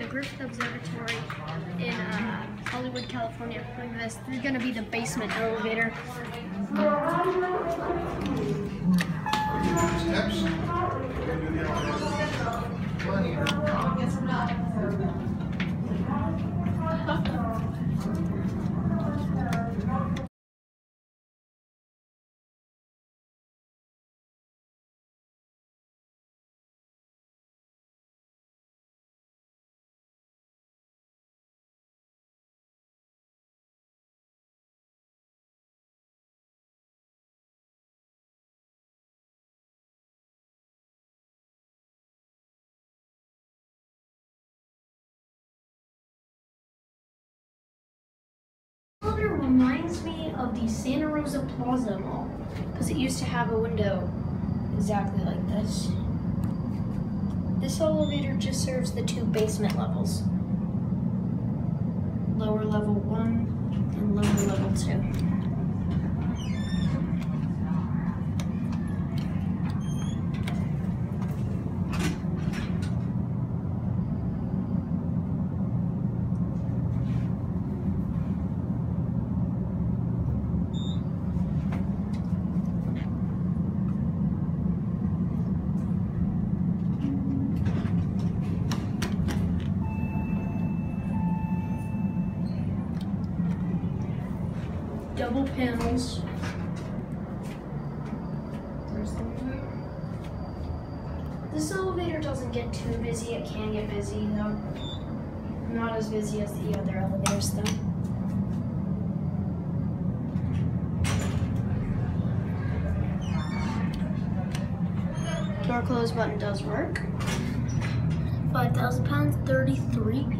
the Griffith Observatory in uh, Hollywood, California. This. Is gonna be the basement elevator. Steps. Reminds me of the Santa Rosa Plaza Mall because it used to have a window exactly like this. This elevator just serves the two basement levels. Lower level one and lower level two. Double panels. This elevator doesn't get too busy. It can get busy though. Not as busy as the other elevators though. Door close button does work. 5,000 pounds, 33 people.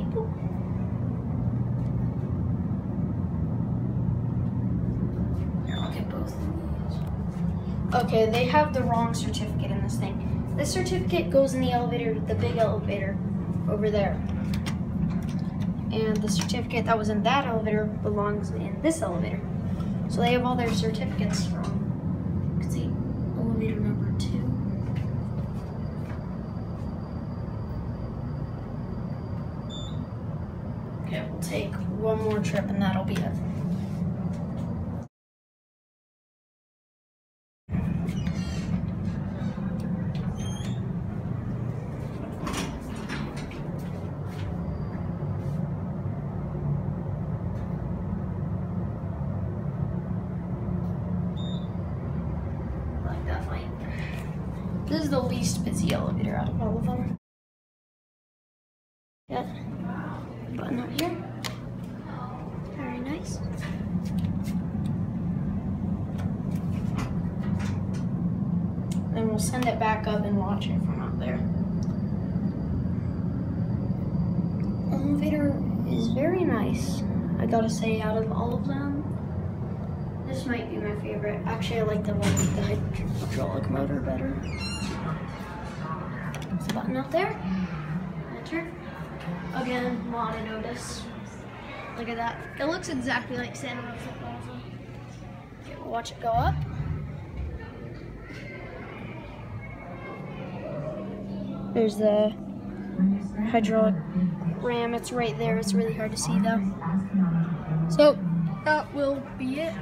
Okay, they have the wrong certificate in this thing. This certificate goes in the elevator, the big elevator over there. And the certificate that was in that elevator belongs in this elevator. So they have all their certificates wrong. You can see elevator number two. Okay, we'll take one more trip and that'll be it. This is the least busy elevator out of all of them. Yeah. Button up here. Very nice. Then we'll send it back up and watch it from up there. Elevator is very nice. I gotta say, out of all of them, this might be my favorite. Actually, I like the one with the hydraulic motor better the button up there. Enter. Again, of notice. Look at that. It looks exactly like Santa Rosa Plaza. Okay, watch it go up. There's the hydraulic ram. It's right there. It's really hard to see though. So that will be it.